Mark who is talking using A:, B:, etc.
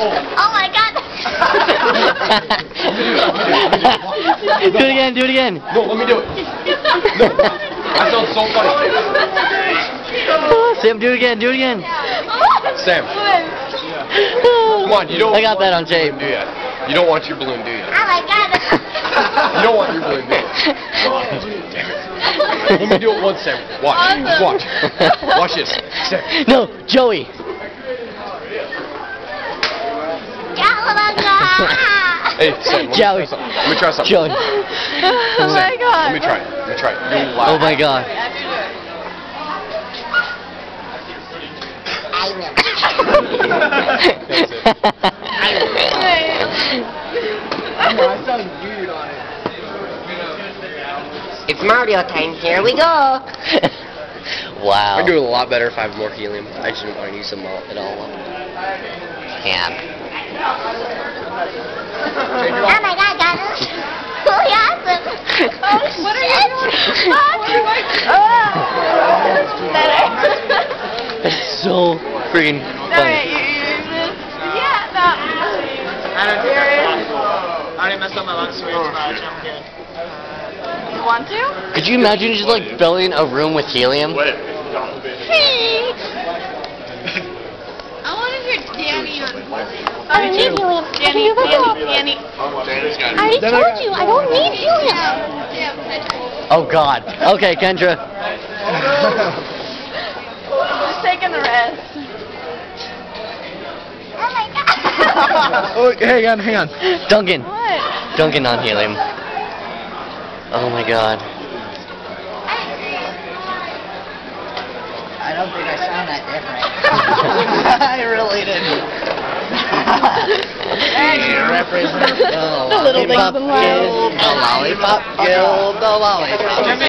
A: Oh my god.
B: do it again, do it again.
C: No, let me do it. No. That sounds so funny.
B: Sam, do it again, do it again.
C: Sam, come on, you don't
B: I got that on
C: your
B: tape.
C: balloon, do you? You don't want your balloon, do you?
A: Oh my god.
C: You don't want your balloon, do you? Let me do it once, Sam. Watch. Just watch. Watch this. Sam.
B: No, Joey.
C: Hey, Sam, let me
B: Joey.
C: try something. Let me try something.
B: Joey.
D: Oh
C: Sam,
D: my god.
C: Let me try it. Let me try it. You'll laugh.
B: Oh my god.
A: I will.
E: It's Mario time. Here we go.
B: wow.
E: I'd do it a lot better if I have more helium. I just don't want to use them all at all.
B: Yeah.
A: Oh my god, guys. Really awesome. Oh,
D: What are you doing? Oh. Better.
B: That's so freaking funny.
D: you, you this. Yeah, no.
F: I don't think I already messed up my lunch sweets, but I'm good.
D: Uh, you want to?
B: Could you imagine just like filling a room with helium?
D: Hey. I want to hear Danny on
A: I don't need helium. I
D: Danny,
A: do this.
D: Danny, Danny.
A: I already told you, I don't need helium.
B: Oh god. Okay, Kendra.
D: Just taking the rest.
A: Oh my god.
F: oh, hang on, hang on.
B: Duncan.
D: What?
B: Duncan on helium. Oh my god.
F: I don't think I sound that different. I really didn't. Represent
D: The little things in life.
B: The lollipop guild, the lollipop